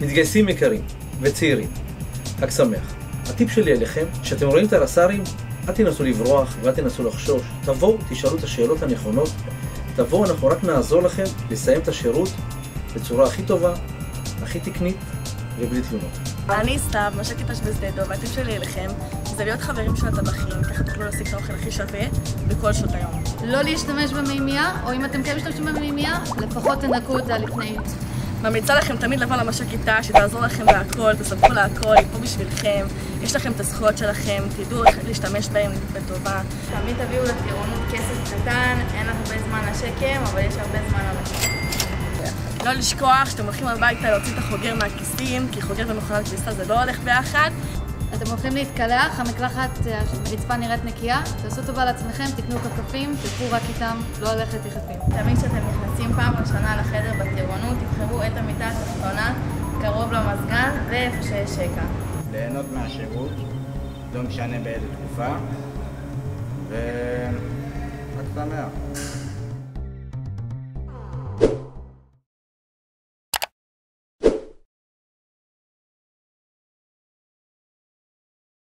מתגייסים יקרים וצעירים, חג שמח. הטיפ שלי אליכם, כשאתם רואים את הרס"רים, אל תנסו לברוח ואל תנסו לחשוש. תבואו, תשאלו את השאלות הנכונות. תבואו, אנחנו רק נעזור לכם לסיים את השירות בצורה הכי טובה, הכי תקנית ובלי תלונות. אני סתיו, מש"קית אש בשדה דוב, והטיפ שלי אליכם זה להיות חברים של הטבחים, ככה תוכלו להשיג את האוכל הכי שווה בכל שעות היום. לא להשתמש במימייה, או אם אתם כן משתמשים במימייה, לפחות תנקו אותה לפני. ממליצה לכם תמיד לבוא למש"קית אש, שתעזור לכם בהכל, תסמכו לה הכל, היא פה בשבילכם, יש לכם את הזכויות שלכם, תדעו איך להשתמש בהם בטובה. תמיד תביאו לטירונות כסף קטן, אין הרבה זמן לשקם, אבל יש הרבה זמן למשקם. לא לשכוח שאתם הולכים הביתה להוציא את החוגר מהכיסים, כי חוגר ומכונת כביסה זה לא הולך ביחד. אתם הולכים להתקלח, המקלחת, הרצפה נראית נקייה, תעשו טובה לעצמכם, תקנו כפפים, תלכו רק איתם, לא ללכת יחפים. תמיד כשאתם נכנסים פעם ראשונה לחדר בטירונות, ואיפה שיש שקע. ליהנות מהשירות, לא משנה באיזה תקופה, וחג שמח.